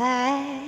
black.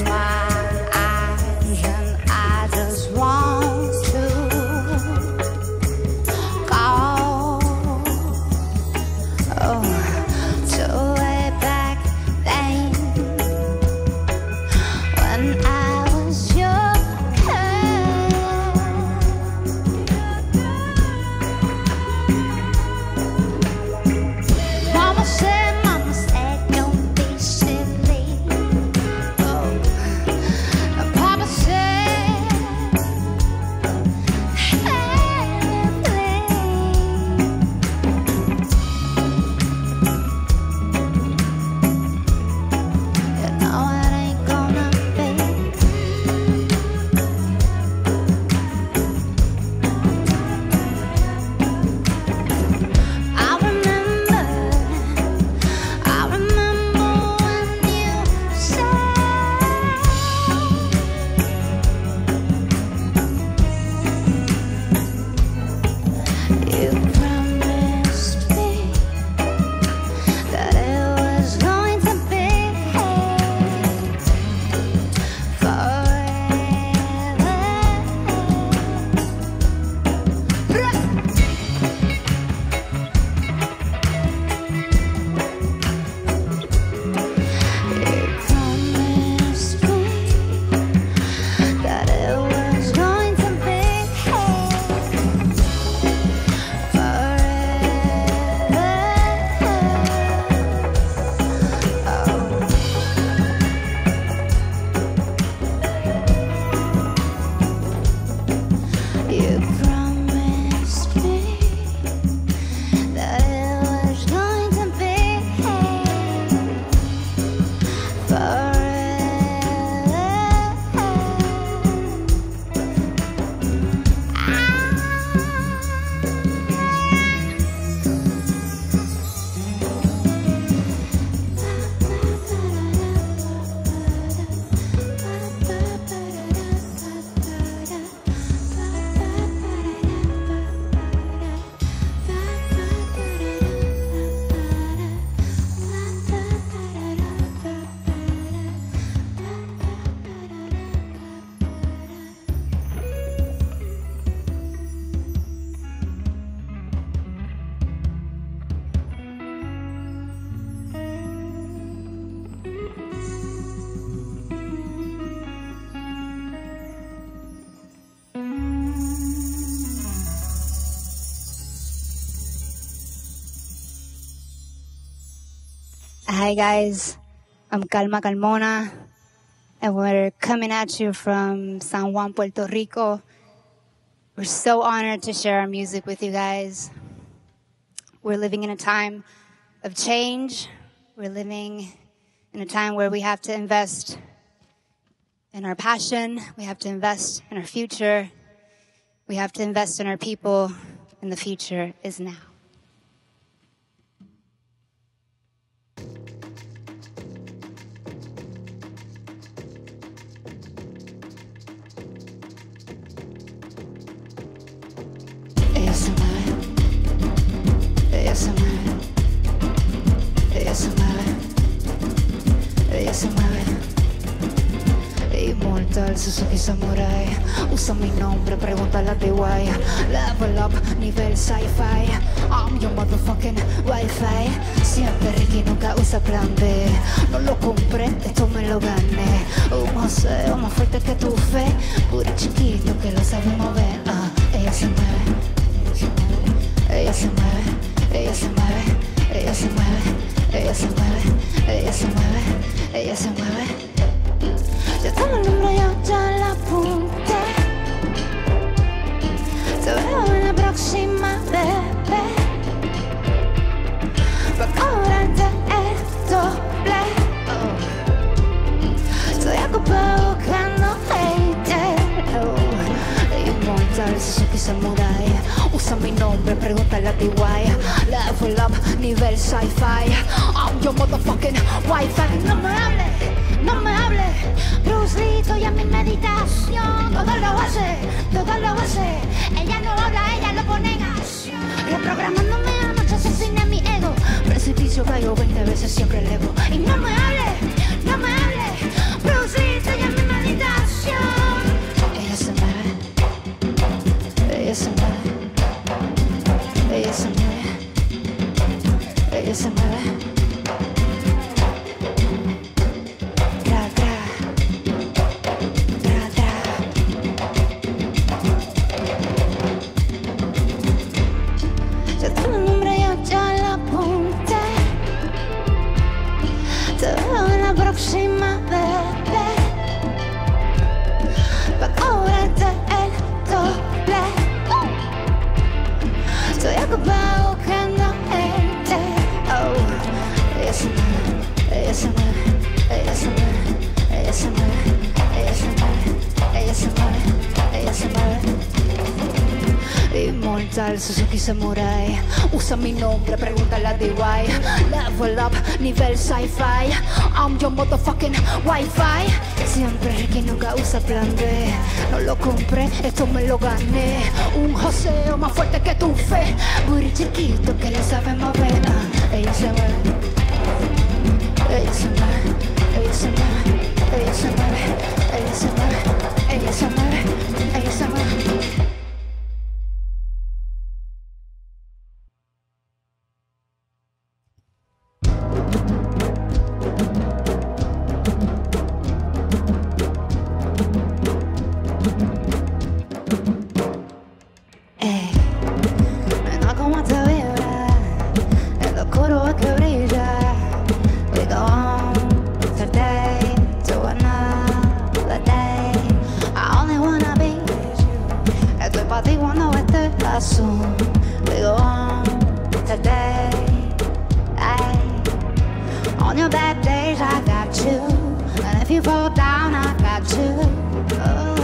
When Hi guys, I'm Calma Carmona, and we're coming at you from San Juan, Puerto Rico. We're so honored to share our music with you guys. We're living in a time of change. We're living in a time where we have to invest in our passion, we have to invest in our future, we have to invest in our people, and the future is now. Usa mi nombre, pregúntale a DIY Level up, nivel sci-fi. I'm your motherfucking wifi. Siempre Ricky, nunca usa plan B. No lo compré, esto me lo gané. Un joseo más fuerte que tu fe. Puri chiquito que lo sabe mover. Ah, Ella se mueve. Ella se mueve, ella se mueve, ella se mueve, ella se mueve, ella se mueve, ella se mueve. Usa mi nombre, pregúntale a DIY Level up, nivel sci-fi. I'm your motherfucking wifi. No me hable, no me hable Bruce Lee, estoy en mi meditación. Todo lo hace, todo lo hace. Ella no habla, ella lo pone en acción. Reprogramándome anoche asesiné mi ego. Precipicio caigo 20 veces, siempre elevo Y no me hable, Inmortal Suzuki Samurai. Usa mi nombre, pregúntale a DIY Level up, nivel sci-fi. I'm your motherfucking wifi. Siempre Ricky nunca usa plan B. No lo compré, esto me lo gané Un joseo más fuerte que tu fe. Booty chiquito que le sabe mover Bad days, I got you. And if you fall down, I got you. Oh.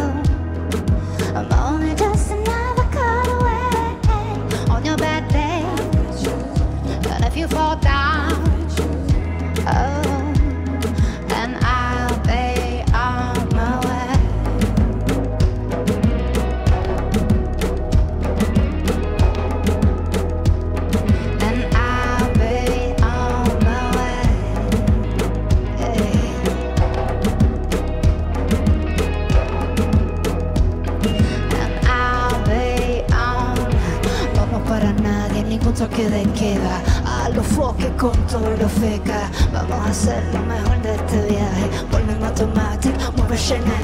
lo feca Vamos a hacer lo mejor de este viaje Burning automatic, mueve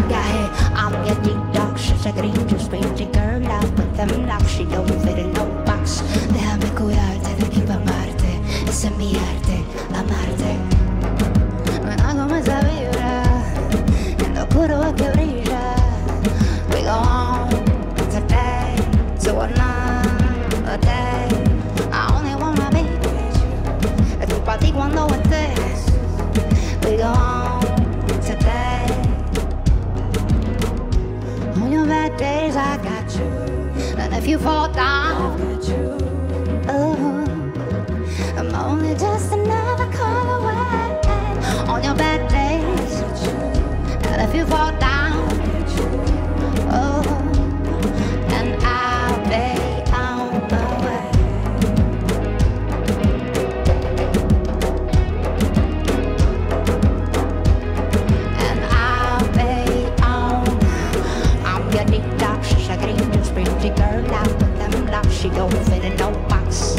gaje I'm getting dark, dog, she's a green juice Baby girl, I put them in love She don't fit in no box. Déjame curarte, de aquí pa' Marte Es mi arte, amarte Me hago más a vibrar En lo oscuro a que brilla you fall down. Oh, and I'll be on my way. And I'll be on. I'm your she's a girl out with them love. She don't fit in no box.